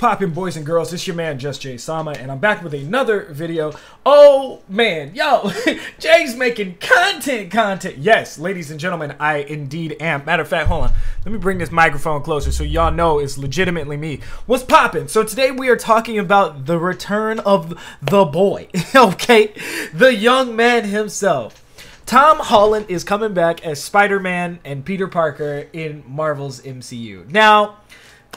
poppin', boys and girls? It's your man, Just Jay Sama, and I'm back with another video. Oh man, yo, Jay's making content, content. Yes, ladies and gentlemen, I indeed am. Matter of fact, hold on. Let me bring this microphone closer so y'all know it's legitimately me. What's popping? So today we are talking about the return of the boy, okay? The young man himself. Tom Holland is coming back as Spider Man and Peter Parker in Marvel's MCU. Now,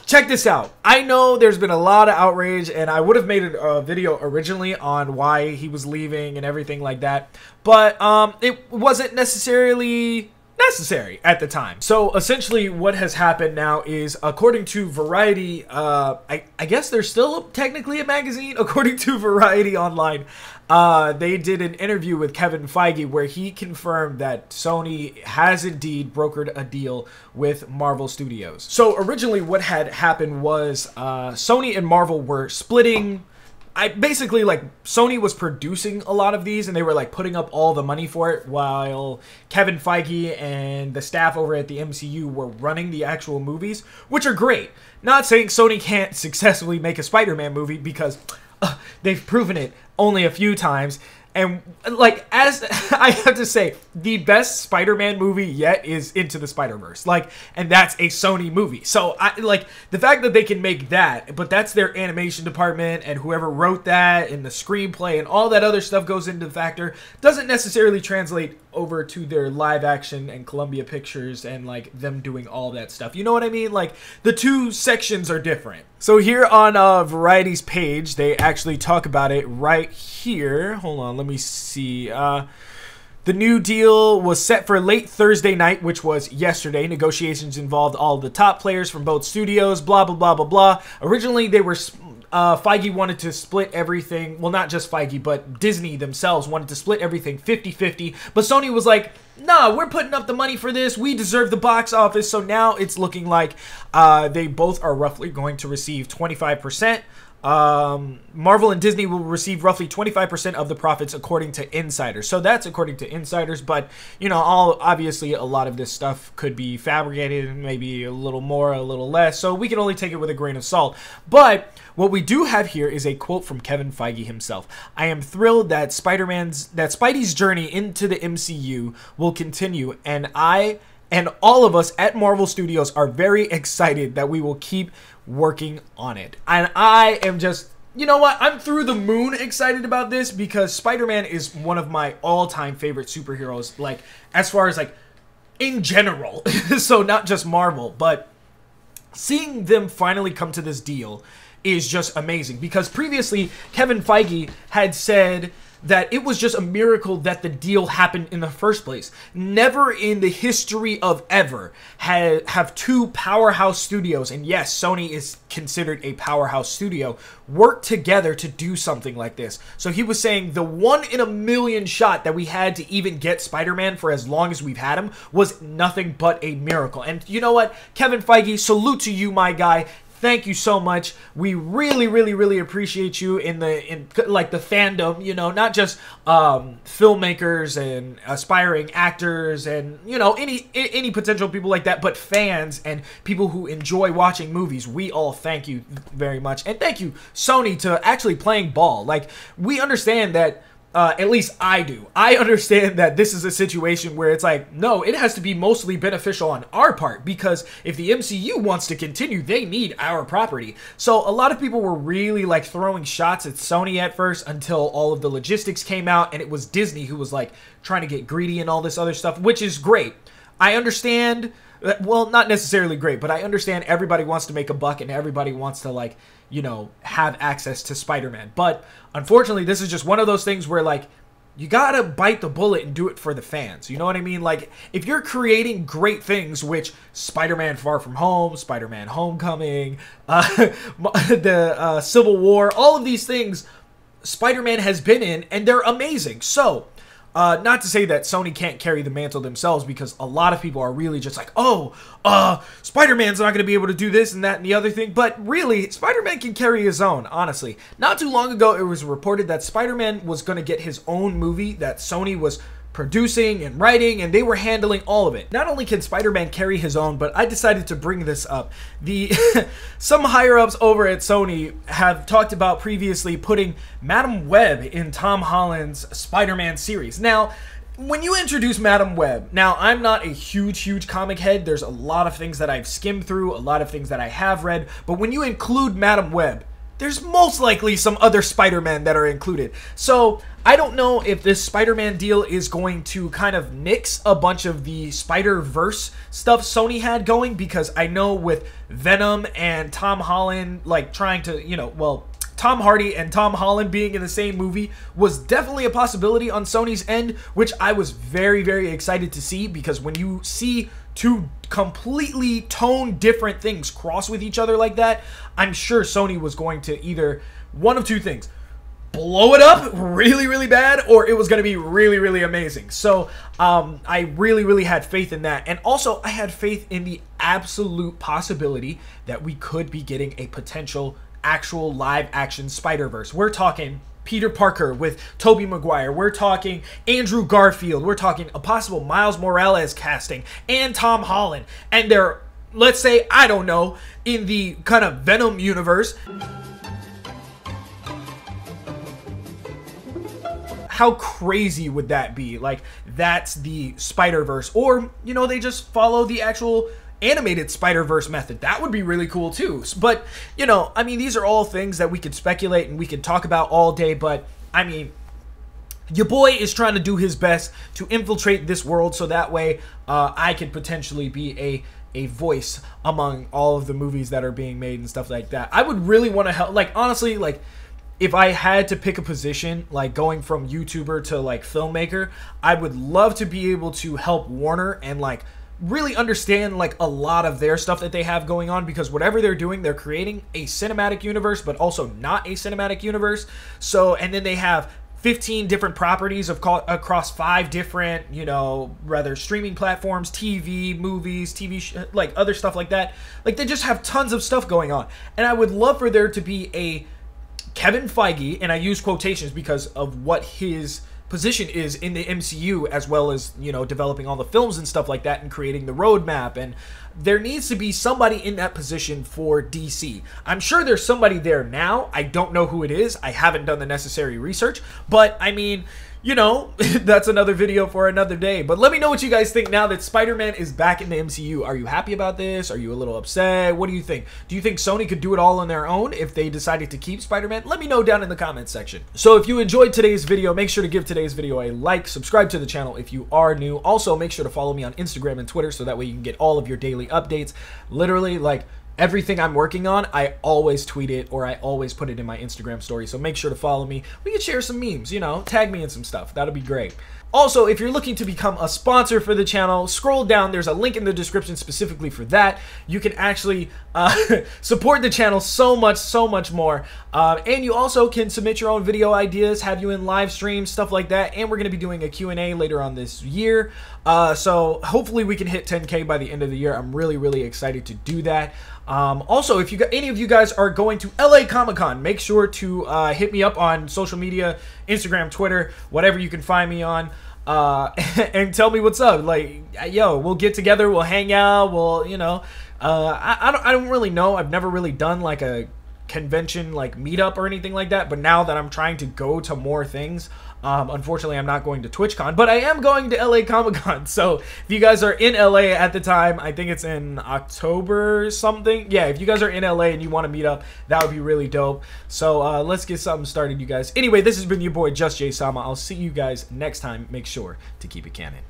check this out. I know there's been a lot of outrage, and I would have made a, video originally on why he was leaving and everything like that, but um, it wasn't necessarily necessary at the time. So essentially, what has happened now is, according to Variety, uh, I, I guess there's still technically a magazine, according to Variety Online. Uh, they did an interview with Kevin Feige where he confirmed that Sony has indeed brokered a deal with Marvel Studios. So originally, what had happened was uh, Sony and Marvel were splitting I basically like Sony was producing a lot of these and they were like putting up all the money for it while Kevin Feige and the staff over at the MCU were running the actual movies, which are great. Not saying Sony can't successfully make a Spider-Man movie because uh, they've proven it only a few times and like as I have to say, the best Spider-Man movie yet is Into the Spider-Verse. Like, and that's a Sony movie. So I like the fact that they can make that, but that's their animation department and whoever wrote that and the screenplay and all that other stuff goes into the factor doesn't necessarily translate over to their live action and Columbia Pictures and like them doing all that stuff. You know what I mean? Like the two sections are different. So here on uh, Variety's page, they actually talk about it right here. Hold on, let me see. Uh, the new deal was set for late Thursday night, which was yesterday. Negotiations involved all the top players from both studios, blah, blah, blah, blah, blah. Originally, they were uh, Feige wanted to split everything. Well, not just Feige, but Disney themselves wanted to split everything 50 50. But Sony was like, nah, we're putting up the money for this. We deserve the box office. So now it's looking like uh, they both are roughly going to receive 25%. Um, Marvel and Disney will receive roughly 25% of the profits according to insiders. So that's according to insiders, but you know, all obviously a lot of this stuff could be fabricated, maybe a little more, a little less. So we can only take it with a grain of salt. But what we do have here is a quote from Kevin Feige himself. I am thrilled that Spider-Man's that Spidey's journey into the MCU will continue and I and all of us at Marvel Studios are very excited that we will keep working on it. And I am just you know what? I'm through the moon excited about this because Spider-Man is one of my all-time favorite superheroes like as far as like in general. so not just Marvel, but seeing them finally come to this deal is just amazing because previously Kevin Feige had said that it was just a miracle that the deal happened in the first place. Never in the history of ever have, have two powerhouse studios, and yes, Sony is considered a powerhouse studio, work together to do something like this. So he was saying the one in a million shot that we had to even get Spider Man for as long as we've had him was nothing but a miracle. And you know what? Kevin Feige, salute to you, my guy thank you so much. We really, really, really appreciate you in the in like the fandom. You know, not just um, filmmakers and aspiring actors and you know any any potential people like that, but fans and people who enjoy watching movies. We all thank you very much, and thank you Sony to actually playing ball. Like we understand that uh, at least I do. I understand that this is a situation where it's like, no, it has to be mostly beneficial on our part because if the MCU wants to continue, they need our property. So a lot of people were really like throwing shots at Sony at first until all of the logistics came out and it was Disney who was like trying to get greedy and all this other stuff, which is great. I understand well, not necessarily great, but I understand everybody wants to make a buck and everybody wants to like, you know, have access to Spider-Man. But unfortunately, this is just one of those things where like you gotta bite the bullet and do it for the fans. You know what I mean? Like, if you're creating great things, which Spider-Man Far From Home, Spider-Man Homecoming, uh, the uh, Civil War, all of these things, Spider-Man has been in, and they're amazing. So, uh, not to say that Sony can't carry the mantle themselves because a lot of people are really just like, oh, uh, Spider Man's not going to be able to do this and that and the other thing. But really, Spider Man can carry his own, honestly. Not too long ago, it was reported that Spider Man was going to get his own movie that Sony was producing and writing, and they were handling all of it. Not only can Spider-Man carry his own, but I decided to bring this up. The some higher ups over at Sony have talked about previously putting Madame Web in Tom Holland's Spider-Man series. Now, when you introduce Madame Web, now I'm not a huge, huge comic head. There's a lot of things that I've skimmed through, a lot of things that I have read, but when you include Madame Web, there's most likely some other Spider-Man that are included. So I don't know if this Spider-Man deal is going to kind of mix a bunch of the Spider-Verse stuff Sony had going because I know with Venom and Tom Holland like trying to, you know, well, Tom Hardy and Tom Holland being in the same movie was definitely a possibility on Sony's end, which I was very, very excited to see because when you see two completely tone different things cross with each other like that, I'm sure Sony was going to either one of two things blow it up really really bad or it was going to be really really amazing so um, i really really had faith in that and also i had faith in the absolute possibility that we could be getting a potential actual live action Spider Verse. We're talking Peter Parker with Tobey Maguire. We're talking Andrew Garfield. We're talking a possible Miles Morales casting and Tom Holland. And they're, let's say, I don't know, in the kind of Venom universe. How crazy would that be? Like, that's the Spider Verse. Or, you know, they just follow the actual animated Spider Verse method. That would be really cool too. But, you know, I mean, these are all things that we could speculate and we could talk about all day. But, I mean, your boy is trying to do his best to infiltrate this world so that way uh, I could potentially be a a voice among all of the movies that are being made and stuff like that. I would really want to help like honestly like if I had to pick a position like going from YouTuber to like filmmaker, I would love to be able to help Warner and like really understand like a lot of their stuff that they have going on because whatever they're doing they're creating a cinematic universe but also not a cinematic universe. So and then they have 15 different properties of across five different you know rather streaming platforms tv movies tv like other stuff like that. Like they just have tons of stuff going on. And i would love for there to be a kevin feige and i use quotations because of what his position is in the MCU as well as, you know, developing all the films and stuff like that and creating the roadmap and there needs to be somebody in that position for DC. I'm sure there's somebody there now. I don't know who it is. I haven't done the necessary research, but I mean, you know, that's another video for another day. But let me know what you guys think now that Spider-Man is back in the MCU. Are you happy about this? Are you a little upset? What do you think? Do you think Sony could do it all on their own if they decided to keep Spider-Man? Let me know down in the comments section. So if you enjoyed today's video, make sure to give today's video a like, subscribe to the channel if you are new. Also, make sure to follow me on Instagram and Twitter so that way you can get all of your daily updates. Literally, like, everything I'm working on, I always tweet it or I always put it in my Instagram story. So make sure to follow me. We can share some memes, you know, tag me in some stuff. That'll be great. Also, if you're looking to become a sponsor for the channel, scroll down. There's a link in the description specifically for that. You can actually uh, support the channel so much, so much more. Uh, and you also can submit your own video ideas, have you in live streams, stuff like that. And we're going to be doing a Q&A later on this year. Uh, so hopefully we can hit 10K by the end of the year. I'm really, really excited to do that. Um, also, if you got, any of you guys are going to LA Comic Con, make sure to uh, hit me up on social media, Instagram, Twitter, whatever you can find me on uh, and tell me what's up. Like, yo, we'll get together, we'll hang out, we'll, you know, uh, I, I don't, I don't really know. I've never really done like a convention like meetup or anything like that. But now that I'm trying to go to more things, um, unfortunately, I'm not going to TwitchCon, but I am going to LA Comic Con. So if you guys are in LA at the time, I think it's in October something. Yeah, if you guys are in LA and you want to meet up, that would be really dope. So uh, let's get something started, you guys. Anyway, this has been your boy Just Jay Sama. I'll see you guys next time. Make sure to keep it canon.